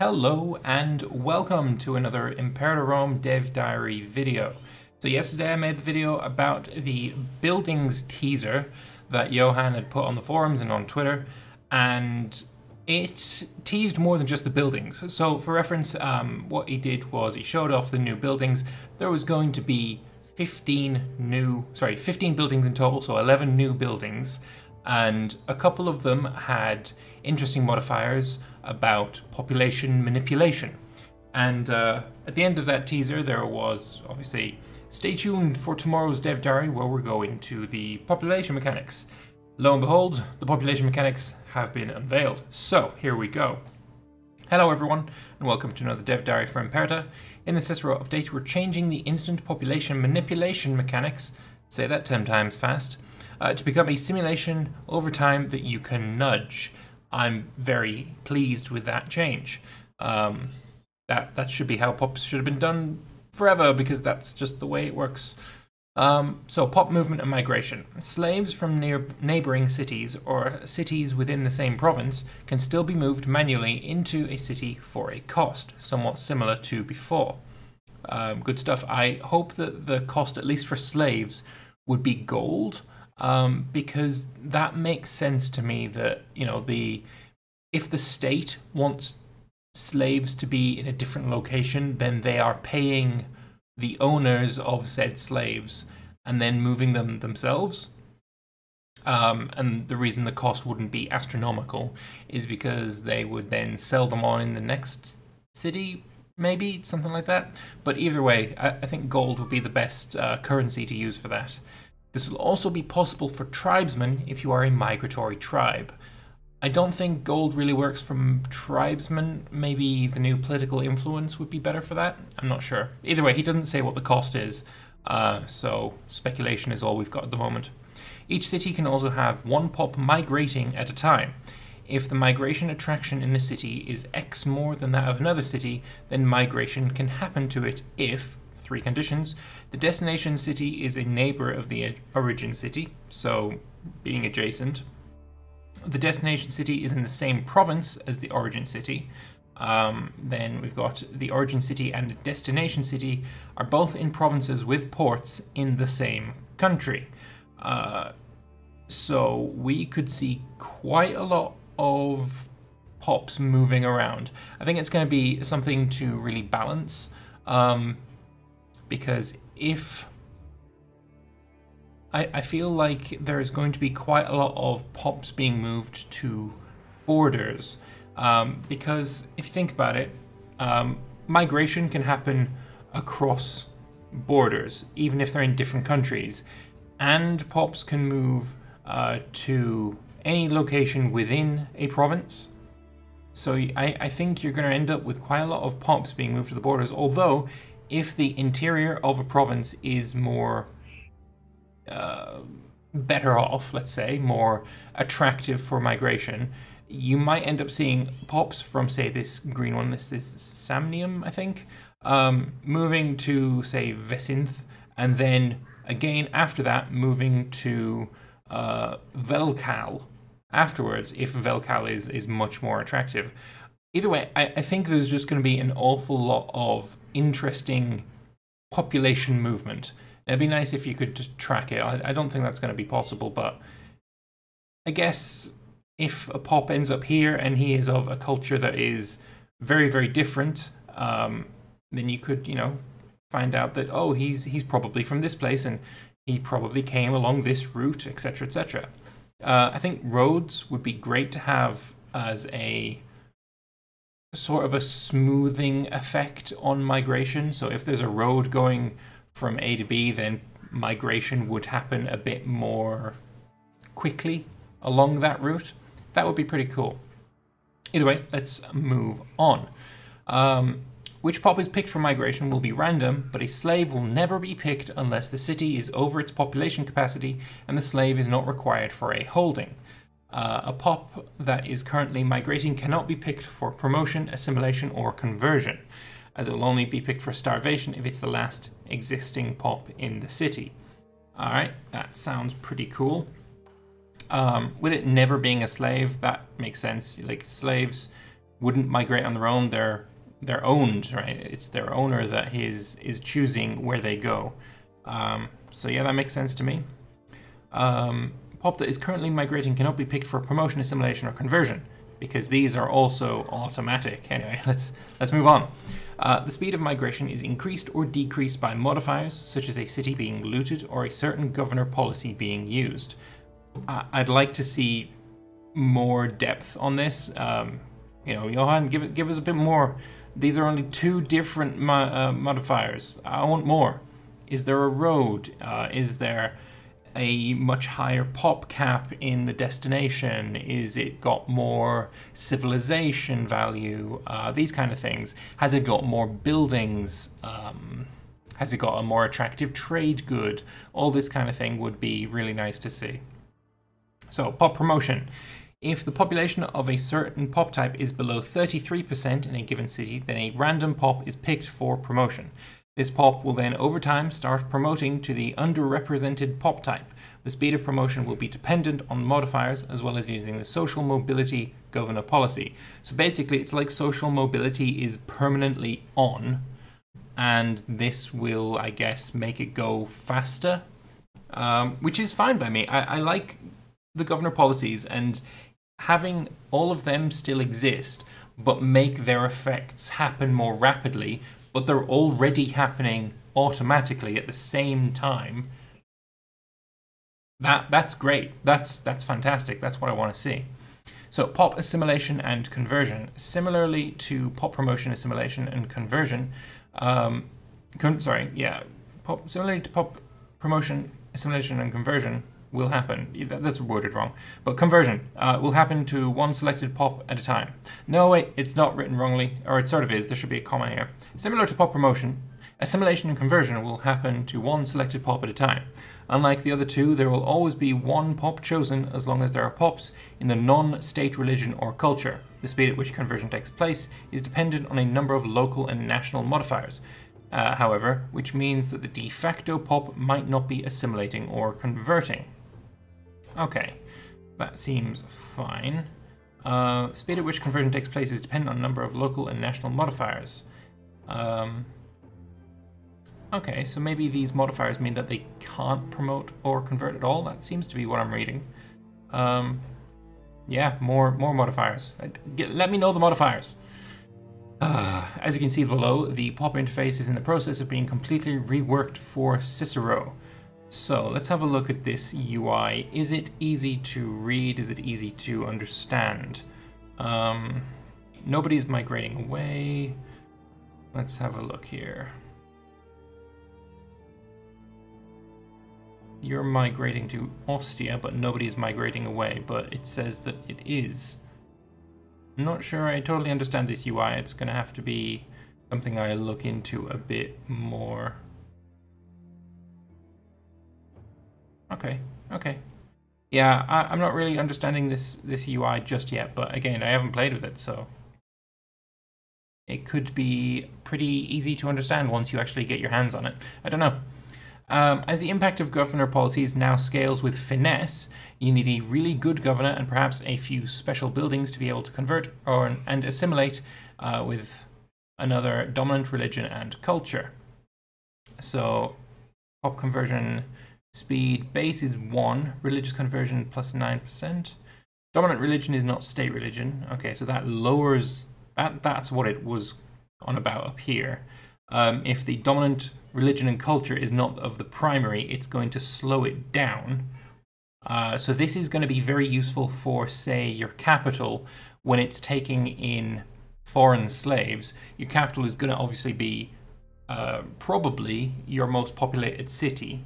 Hello and welcome to another Imperator Rome Dev Diary video. So yesterday I made the video about the buildings teaser that Johan had put on the forums and on Twitter and it teased more than just the buildings. So for reference, um, what he did was he showed off the new buildings. There was going to be 15 new, sorry, 15 buildings in total, so 11 new buildings and a couple of them had interesting modifiers about population manipulation. And uh, at the end of that teaser, there was obviously stay tuned for tomorrow's Dev Diary where we're going to the population mechanics. Lo and behold, the population mechanics have been unveiled. So here we go. Hello everyone, and welcome to another Dev Diary from Imperator. In the Cicero update, we're changing the instant population manipulation mechanics, say that 10 times fast, uh, to become a simulation over time that you can nudge. I'm very pleased with that change. Um, that that should be how pops should have been done forever because that's just the way it works. Um, so pop movement and migration. Slaves from near neighboring cities or cities within the same province can still be moved manually into a city for a cost, somewhat similar to before. Um, good stuff. I hope that the cost, at least for slaves, would be gold um, because that makes sense to me that you know the if the state wants slaves to be in a different location, then they are paying the owners of said slaves and then moving them themselves. Um, and the reason the cost wouldn't be astronomical is because they would then sell them on in the next city, maybe something like that. But either way, I, I think gold would be the best uh, currency to use for that. This will also be possible for tribesmen if you are a migratory tribe. I don't think gold really works from tribesmen. Maybe the new political influence would be better for that. I'm not sure. Either way, he doesn't say what the cost is, uh, so speculation is all we've got at the moment. Each city can also have one pop migrating at a time. If the migration attraction in a city is X more than that of another city, then migration can happen to it if three conditions. The destination city is a neighbor of the origin city, so being adjacent. The destination city is in the same province as the origin city. Um, then we've got the origin city and the destination city are both in provinces with ports in the same country. Uh, so we could see quite a lot of pops moving around. I think it's going to be something to really balance. Um, because if I, I feel like there is going to be quite a lot of pops being moved to borders um, because if you think about it, um, migration can happen across borders, even if they're in different countries, and pops can move uh, to any location within a province. So I, I think you're going to end up with quite a lot of pops being moved to the borders, although if the interior of a province is more uh, better off, let's say, more attractive for migration, you might end up seeing pops from, say, this green one, this is Samnium, I think, um, moving to, say, Vesinth, and then again after that moving to uh, Velkal afterwards, if Velkal is, is much more attractive. Either way, I, I think there's just going to be an awful lot of interesting population movement. It'd be nice if you could just track it. I, I don't think that's going to be possible, but I guess if a pop ends up here and he is of a culture that is very, very different, um, then you could, you know, find out that oh, he's he's probably from this place and he probably came along this route, etc., etc. Uh, I think roads would be great to have as a sort of a smoothing effect on migration. So if there's a road going from A to B, then migration would happen a bit more quickly along that route. That would be pretty cool. Either way, let's move on. Um, which pop is picked for migration will be random, but a slave will never be picked unless the city is over its population capacity and the slave is not required for a holding. Uh, a pop that is currently migrating cannot be picked for promotion, assimilation, or conversion, as it will only be picked for starvation if it's the last existing pop in the city. Alright, that sounds pretty cool. Um, with it never being a slave, that makes sense. Like, slaves wouldn't migrate on their own. They're they're owned, right? It's their owner that is is choosing where they go. Um, so yeah, that makes sense to me. Um, pop that is currently migrating cannot be picked for promotion, assimilation, or conversion because these are also automatic. Anyway, let's let's move on. Uh, the speed of migration is increased or decreased by modifiers, such as a city being looted or a certain governor policy being used. I'd like to see more depth on this. Um, you know, Johan, give give us a bit more. These are only two different mo uh, modifiers. I want more. Is there a road? Uh, is there a much higher pop cap in the destination? Is it got more civilization value? Uh, these kind of things. Has it got more buildings? Um, has it got a more attractive trade good? All this kind of thing would be really nice to see. So, pop promotion. If the population of a certain pop type is below 33% in a given city, then a random pop is picked for promotion. This pop will then over time start promoting to the underrepresented pop type. The speed of promotion will be dependent on modifiers as well as using the social mobility governor policy. So basically it's like social mobility is permanently on and this will, I guess, make it go faster, um, which is fine by me. I, I like the governor policies and having all of them still exist but make their effects happen more rapidly but they're already happening automatically at the same time. That that's great. That's that's fantastic. That's what I want to see. So pop assimilation and conversion. Similarly to pop promotion, assimilation, and conversion, um, con sorry, yeah, pop similarly to pop promotion, assimilation, and conversion, will happen. That's worded wrong. But conversion uh, will happen to one selected pop at a time. No, wait, it's not written wrongly, or it sort of is. There should be a comma here. Similar to pop promotion, assimilation and conversion will happen to one selected pop at a time. Unlike the other two, there will always be one pop chosen as long as there are pops in the non-state religion or culture. The speed at which conversion takes place is dependent on a number of local and national modifiers. Uh, however, which means that the de facto pop might not be assimilating or converting. Okay, that seems fine. Uh, speed at which conversion takes place is dependent on number of local and national modifiers. Um, okay, so maybe these modifiers mean that they can't promote or convert at all. That seems to be what I'm reading. Um, yeah, more more modifiers. Uh, let me know the modifiers. Uh, as you can see below, the pop interface is in the process of being completely reworked for Cicero. So let's have a look at this UI. Is it easy to read? Is it easy to understand? Um, nobody's migrating away. Let's have a look here. You're migrating to Ostia, but nobody is migrating away, but it says that it is. I'm not sure I totally understand this UI. It's going to have to be something I look into a bit more. Okay, okay. Yeah, I, am not really understanding this, this UI just yet, but again, I haven't played with it, so... It could be pretty easy to understand once you actually get your hands on it. I don't know. Um, as the impact of governor policies now scales with finesse, you need a really good governor and perhaps a few special buildings to be able to convert or and assimilate uh, with another dominant religion and culture. So, pop conversion Speed base is 1, religious conversion plus 9%. Dominant religion is not state religion. Okay, so that lowers, that that's what it was on about up here. Um, if the dominant religion and culture is not of the primary, it's going to slow it down. Uh, so this is going to be very useful for, say, your capital when it's taking in foreign slaves. Your capital is going to obviously be uh, probably your most populated city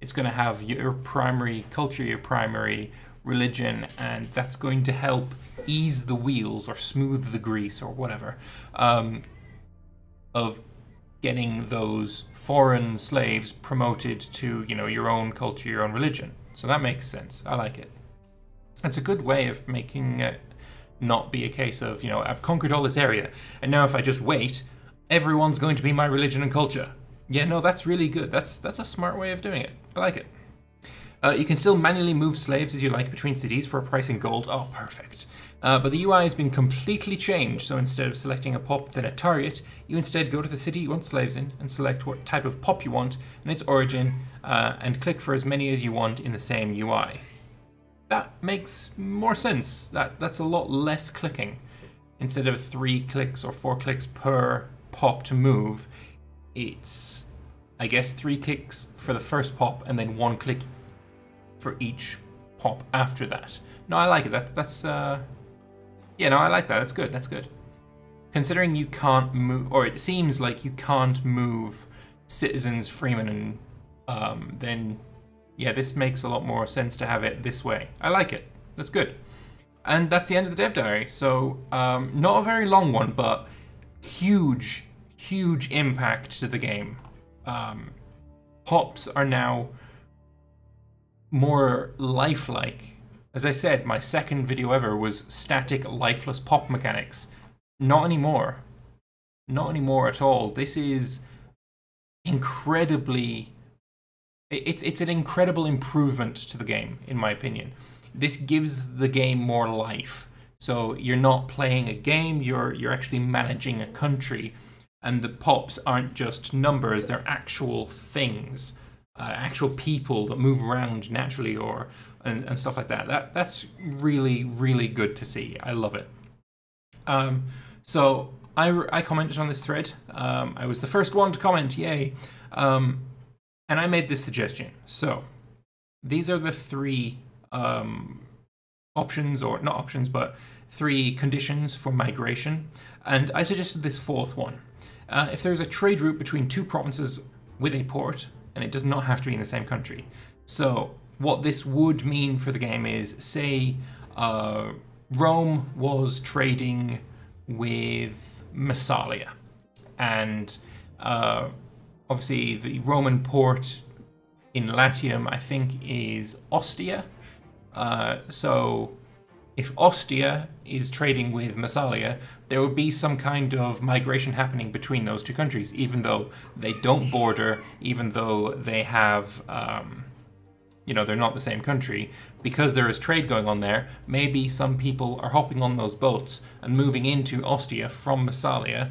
it's going to have your primary culture, your primary religion, and that's going to help ease the wheels or smooth the grease or whatever um, of getting those foreign slaves promoted to you know your own culture, your own religion. So that makes sense. I like it. It's a good way of making it not be a case of you know I've conquered all this area, and now if I just wait, everyone's going to be my religion and culture. Yeah, no, that's really good. That's that's a smart way of doing it. I like it. Uh, you can still manually move slaves as you like between cities for a price in gold. Oh, perfect. Uh, but the UI has been completely changed, so instead of selecting a pop then a target, you instead go to the city you want slaves in and select what type of pop you want and its origin, uh, and click for as many as you want in the same UI. That makes more sense. That That's a lot less clicking. Instead of three clicks or four clicks per pop to move, it's, I guess, three clicks for the first pop and then one click for each pop after that. No, I like it. That, that's, uh, yeah, no, I like that. That's good. That's good. Considering you can't move, or it seems like you can't move citizens, freemen, and um, then, yeah, this makes a lot more sense to have it this way. I like it. That's good. And that's the end of the dev diary. So, um, not a very long one, but huge, huge impact to the game. Um, pops are now more lifelike as I said, my second video ever was static lifeless pop mechanics. Not anymore. Not anymore at all. This is incredibly... It's, it's an incredible improvement to the game, in my opinion. This gives the game more life. So you're not playing a game, you're, you're actually managing a country. And the pops aren't just numbers, they're actual things. Uh, actual people that move around naturally or and, and stuff like that. That that's really really good to see. I love it. Um, so I, I commented on this thread. Um, I was the first one to comment. Yay! Um, and I made this suggestion. So these are the three um, options, or not options, but three conditions for migration. And I suggested this fourth one. Uh, if there's a trade route between two provinces with a port, and it does not have to be in the same country. So what this would mean for the game is, say, uh, Rome was trading with Massalia, and uh, obviously the Roman port in Latium, I think, is Ostia. Uh, so if Ostia is trading with Massalia, there would be some kind of migration happening between those two countries, even though they don't border, even though they have um, you know, they're not the same country, because there is trade going on there, maybe some people are hopping on those boats and moving into Ostia from Massalia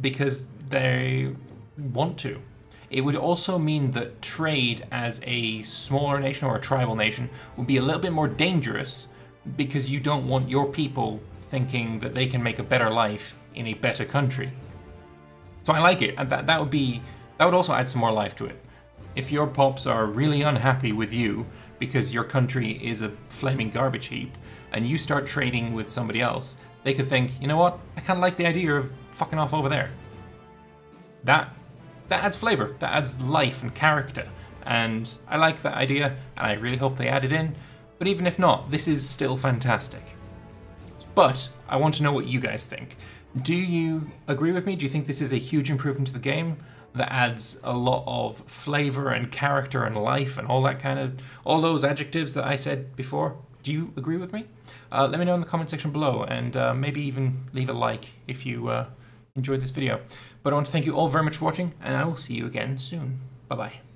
because they want to. It would also mean that trade as a smaller nation or a tribal nation would be a little bit more dangerous because you don't want your people thinking that they can make a better life in a better country. So I like it, and that, that would be that would also add some more life to it. If your pops are really unhappy with you because your country is a flaming garbage heap and you start trading with somebody else, they could think, you know what, I kind of like the idea of fucking off over there. That that adds flavor, that adds life and character, and I like that idea, and I really hope they add it in. But even if not, this is still fantastic. But I want to know what you guys think. Do you agree with me? Do you think this is a huge improvement to the game? that adds a lot of flavor and character and life and all that kind of all those adjectives that I said before. Do you agree with me? Uh, let me know in the comment section below and uh, maybe even leave a like if you uh, enjoyed this video. But I want to thank you all very much for watching and I will see you again soon. Bye bye.